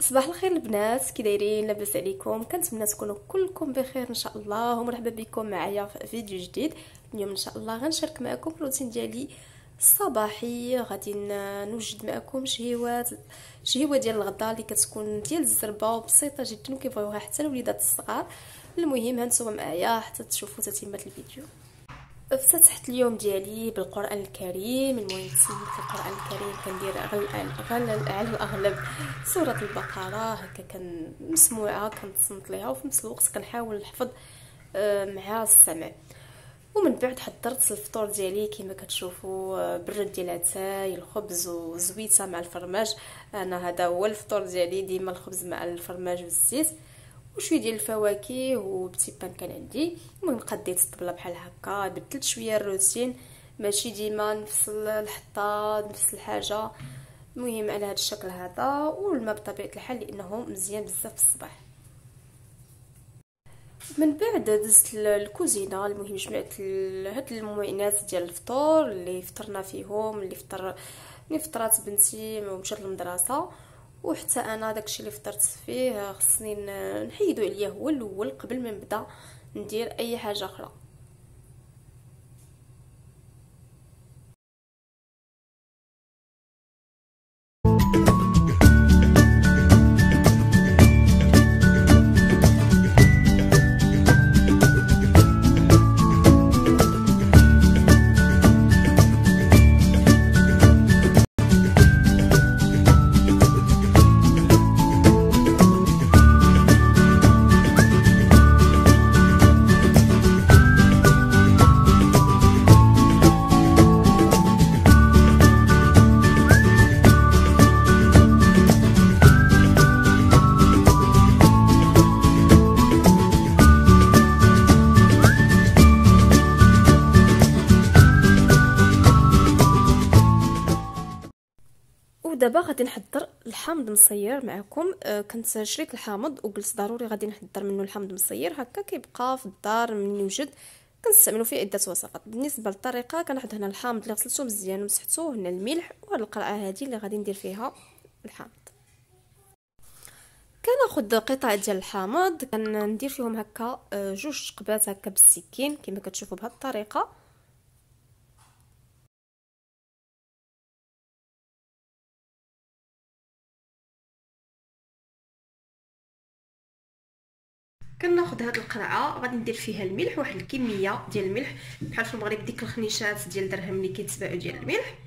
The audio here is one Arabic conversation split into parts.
صباح الخير البنات كي دايرين؟ لاباس عليكم. كنتمنى تكونوا كلكم بخير إن شاء الله ومرحبا بكم معايا في فيديو جديد. اليوم إن شاء الله غنشارك معكم الروتين ديالي الصباحي. غادي نوجد معكم شهيوات شهيوة ديال الغدا اللي كتكون ديال الزربة وبسيطة جدا وكيبغيوها حتى الوليدات الصغار. المهم هانتوما معايا حتى تشوفوا تتمه الفيديو. افتتحت اليوم ديالي بالقرآن الكريم المهم في القرآن الكريم كندير على الاغلب سورة البقرة. هكا كنسموعها كنتصنت ليها وفي نفس الوقت كنحاول نحفظ آه، مع السمع. ومن بعد حضرت الفطور ديالي كما كتشوفوا آه، برد ديال اتاي الخبز وزويتة مع الفرماج. أنا هذا هو الفطور ديالي ديما الخبز مع الفرماج والزيت. وشوية ديال الفواكه و petit pain كان عندي. المهم قديت الطبلة بحال هكا بدلت شوية الروتين. ماشي ديما نفس الحطة نفس الحاجة. المهم على هذا الشكل هذا والماء بطبيعة الحال لأنه مزيان بزاف في الصباح. من بعد دزت الكوزينة. المهم جمعت هاد المعينات ديال الفطور اللي فطرنا فيهم اللي فطر اللي فطرات بنتي ومشات للمدرسة. وحتى أنا داكشي اللي فطرت فيه خصني نحيدو عليه هو الأول قبل ما نبدأ ندير أي حاجة أخرى. غادي نحضر الحامض مصير معكم آه كنت شريت الحامض وقلت ضروري غادي نحضر منه الحامض مصير. هكا كيبقى في الدار من يوجد كنستعملوا فيه عدة وصفات. بالنسبة للطريقة كنحط هنا الحامض اللي غسلته مزيان ومسحته هنا الملح وهاد القرعه هذه اللي غادي ندير فيها الحامض. كناخذ قطع ديال الحامض كندير فيهم هكا آه، جوج قبات هكا بالسكين كما كتشوفوا بهذه الطريقة. كناخذ هاد القرعه غادي ندير فيها الملح واحد الكمية ديال الملح. بحال في المغرب ديك الخنيشات ديال درهم اللي كيتباعوا ديال الملح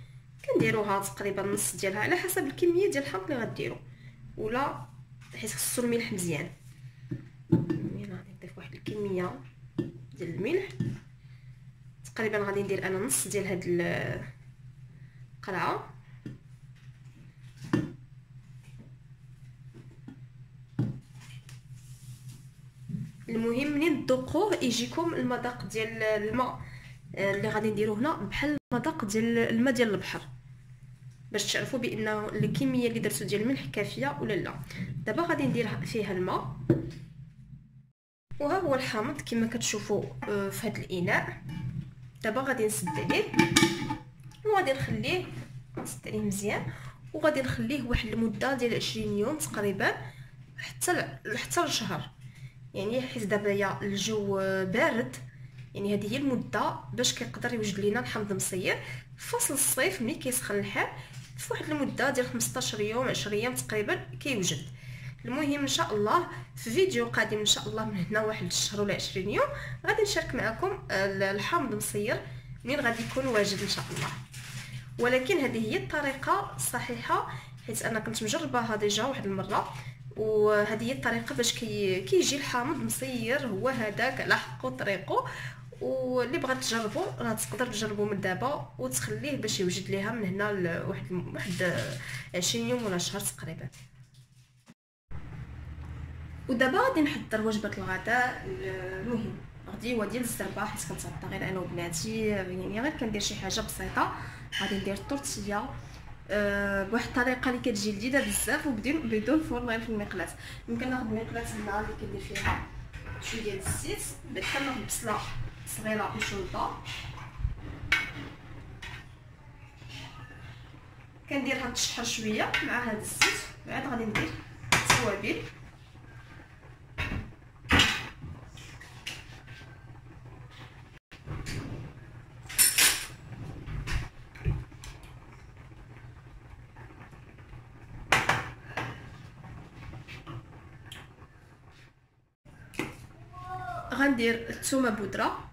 كنديروها تقريبا نص ديالها على حسب الكمية ديال الحامض اللي غديروا ولا حيت خصو الملح مزيان. هنا غادي نضيف واحد الكمية ديال الملح. تقريبا غادي ندير أنا نص ديال هاد القرعه المهم منين تذوقوه يجيكم المذاق ديال الماء آه، اللي غادي نديرو هنا بحال المذاق ديال الماء ديال البحر. باش تعرفوا بانه الكمية اللي درتو ديال الملح كافية ولا لا. دابا غادي ندير فيها الماء. وها هو الحامض كما كتشوفوا آه، في هذا الإناء. دابا غادي نسد عليه وغادي نخليه نسد عليه مزيان. وغادي نخليه واحد المدة ديال 20 يوم تقريبا حتى حتى لشهر. يعني حيت دابا الجو بارد يعني هذه هي المدة باش كيقدر يوجد لينا الحمض مصير. فصل الصيف ملي كيسخن الحال في واحد المدة ديال 15 يوم 20 يوم تقريبا كيوجد. المهم إن شاء الله في فيديو قادم إن شاء الله من هنا واحد الشهر ولا 20 يوم غادي نشارك معكم الحامض مصير منين غادي يكون واجد إن شاء الله. ولكن هذه هي الطريقة الصحيحة حيت أنا كنت مجرباها ديجا واحد المرة. وهذه هي الطريقة باش كي كيجي الحامض مصير هو هذاك حقه طريقه واللي بغات تجربو راه تقدر تجربو من دابا وتخليه باش يوجد ليها من هنا لواحد واحد 20 يوم ولا شهر تقريبا. ودابا غادي نحضر وجبة الغداء المهم. غديوه ديال الزربة حيت كنتغطى غير أنا وبناتي يعني غير كندير شي حاجة بسيطة. غادي ندير الطورتيه أه بواحد الطريقة اللي كتجي لذيذة بزاف وبدون غير في المقلاة ممكن ناخذ المقلاة هنا اللي كندير فيها شوية ديال الزيت بعد كناخذ بصلة صغيرة مشلطة. كنديرها تشحر شوية مع هذا الزيت بعد غادي ندير التوابل. غندير الثومه بودرة.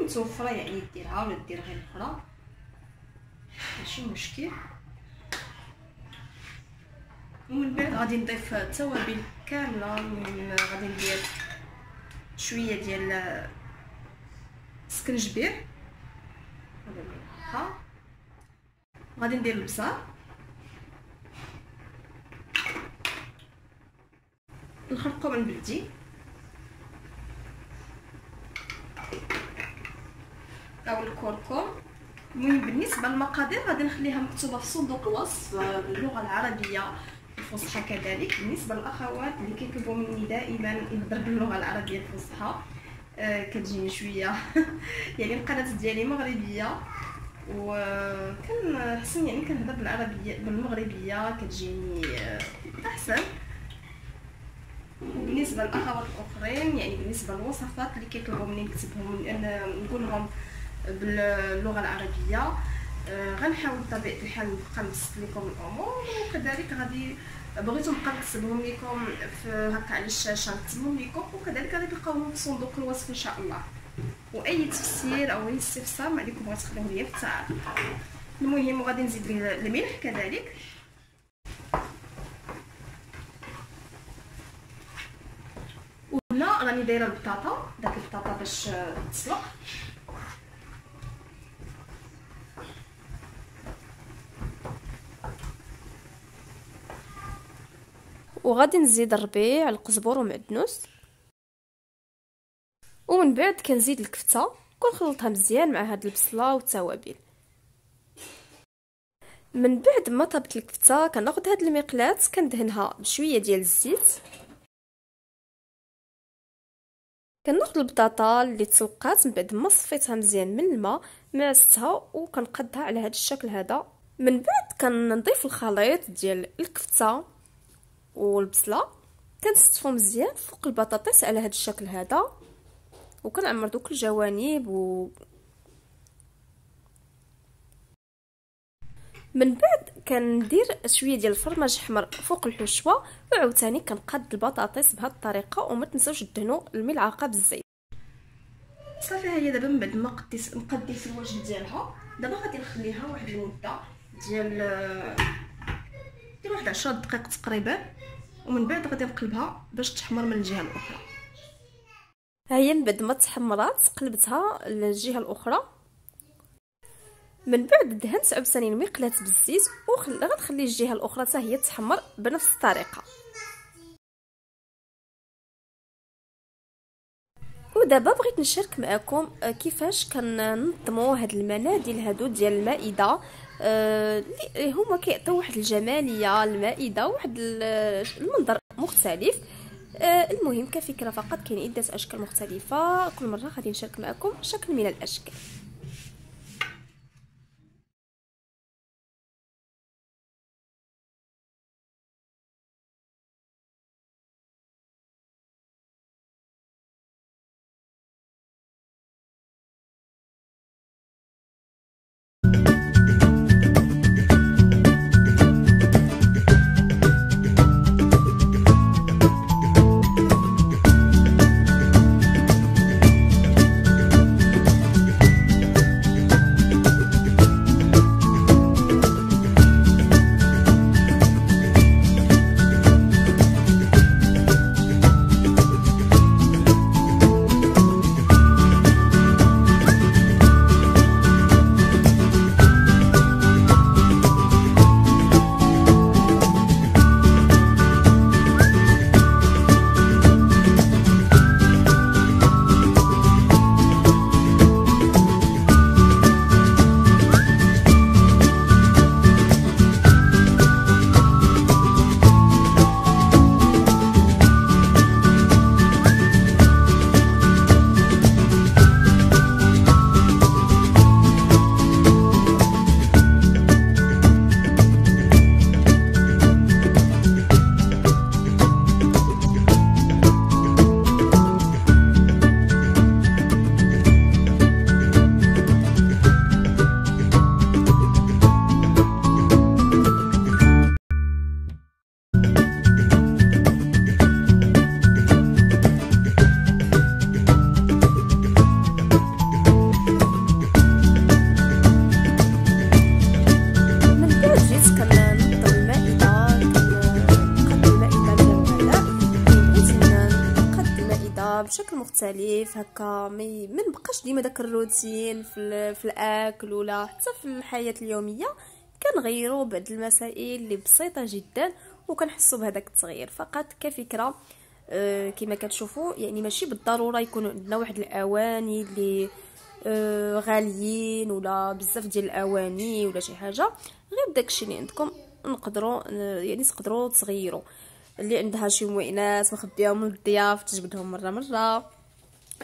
متوفرة يعني ديرها ولا دير غير الاخرى ماشي مشكل. ومن بعد غادي نضيف التوابل كاملة غادي ندير شوية ديال السكنجبير غادي ندير البصل نخلقو من بلدي أو الكركم المهم بالنسبة للمقادير غادي نخليها مكتوبة في صندوق الوصف باللغة العربية الفصحى كذلك. بالنسبة للأخوات اللي كيطلبوا مني دائما نهضر باللغة العربية الفصحى آه كتجيني شوية. يعني القناة ديالي مغربية وكنحسن يعني كنهضر بالعربية بالمغربية كتجيني آه أحسن. وبالنسبة للأخوات الأخرين يعني بالنسبة للوصفات اللي كيطلبوا مني نكتبهم نقول لهم باللغة العربية. آه غنحاول بطبيعة الحال نبقى نبسط لكم الأمور وكذلك غادي بغيتو نبقى نكتبهم لكم في هكا على الشاشة نكتبهم لكم وكذلك غادي تلقاوهم في صندوق الوصف إن شاء الله. وأي تفسير أو أي استفسار عليكم غتخليوه ليا في التعليق المهم غادي نزيد الملح كذلك. وهنا راني دايرة البطاطا داك البطاطا باش تسلق. وغادي نزيد الربيع القزبر ومعدنوس. ومن بعد كنزيد الكفتة كنخلطها مزيان مع هاد البصلة والتوابل. من بعد ما طابت الكفتة كناخذ هاد المقلاة كندهنها بشوية ديال الزيت. كناخذ البطاطا اللي تسلقات من بعد ما صفيتها مزيان من الماء معستها وكنقدها على هذا الشكل هذا. من بعد كنضيف الخليط ديال الكفتة. والبصلة. كنستفو مزيان فوق البطاطس على هذا الشكل هذا. وكنعمر دوك الجوانب و من بعد كندير شوية ديال الفرماج أحمر فوق الحشوة. وعاوتاني كنقاد البطاطس بهذه الطريقة وما تنساوش دهنوا الملعقة بالزيت. صافي هي دابا من بعد ما قديت نقديت الوجه ديالها. دابا غادي نخليها واحد المدة ديال ديال واحد 10 دقائق تقريبا ومن بعد غادي نقلبها باش تحمر من الجهة الأخرى. هي من بعد ما تحمرات قلبتها للجهة الأخرى. من بعد دهنت عاوتاني المقلاه بالزيت وغنخلي الجهة الأخرى حتى هي تحمر بنفس الطريقة. ودابا بغيت نشارك معكم كيفاش كننظموا هاد المناديل هادو ديال المائدة. اللي هما كيعطيو واحد الجمالية المائدة واحد المنظر مختلف. المهم كفكرة فقط كاين عدة أشكال مختلفة. كل مرة غادي نشارك معكم شكل من الأشكال. بشكل مختلف هكا ما من بقاش ديما داك الروتين في, في الأكل ولا حتى في الحياة اليومية. كنغيروا بعض المسائل اللي بسيطة جدا وكنحسوا بهذاك التغيير. فقط كفكرة أه كما كتشوفوا يعني ماشي بالضرورة يكون عندنا واحد الأواني اللي أه غاليين ولا بزاف ديال الأواني ولا شي حاجة. غير داكشي اللي عندكم نقدروا يعني تقدروا تغيروا. اللي عندها شي موينات مخبيهم للضياف تجبدهم مرة مرة.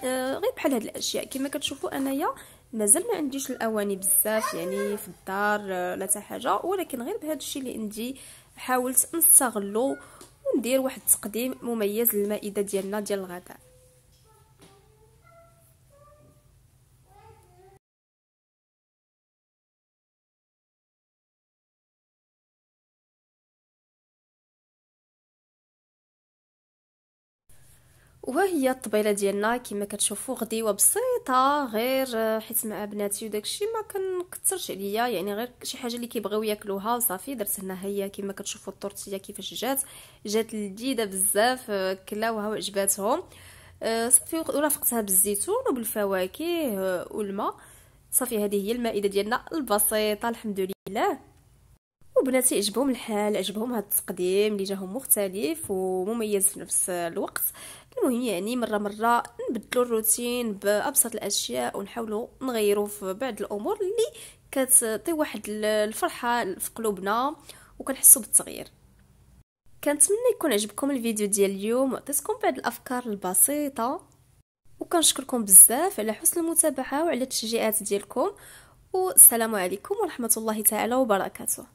آه غير بحال هاد الأشياء. كما كتشوفوا أنايا مازال ما عنديش الأواني بزاف يعني في الدار آه لا حتى حاجة. ولكن غير بهذا الشيء اللي عندي حاولت نستغلو وندير واحد التقديم مميز للمائدة ديالنا ديال الغداء. وهي الطبيلة ديالنا كما كتشوفوا غديوه بسيطه غير حيت مع بناتي وداكشي ما كنكثرش عليا يعني غير شي حاجة اللي كيبغيو ياكلوها وصافي درت هنا هي كما كتشوفوا الطورتيه كيفاش جات. جات لذيذة بزاف كلاوها وعجباتهم. صافي ورافقتها بالزيتون وبالفواكه والماء. صافي هذه هي المائدة ديالنا البسيطة الحمد لله وبناتي عجبهم الحال عجبهم هذا التقديم اللي جاهم مختلف ومميز في نفس الوقت. المهم يعني مرة مرة نبدلوا الروتين بأبسط الأشياء ونحاولوا نغيروا في بعض الأمور اللي كتعطي واحد الفرحة في قلوبنا وكنحسوا بالتغيير. كنتمنى يكون عجبكم الفيديو ديال اليوم وعطيتكم بعض الأفكار البسيطة. وكنشكركم بزاف على حسن المتابعة وعلى التشجيعات ديالكم. والسلام عليكم ورحمة الله تعالى وبركاته.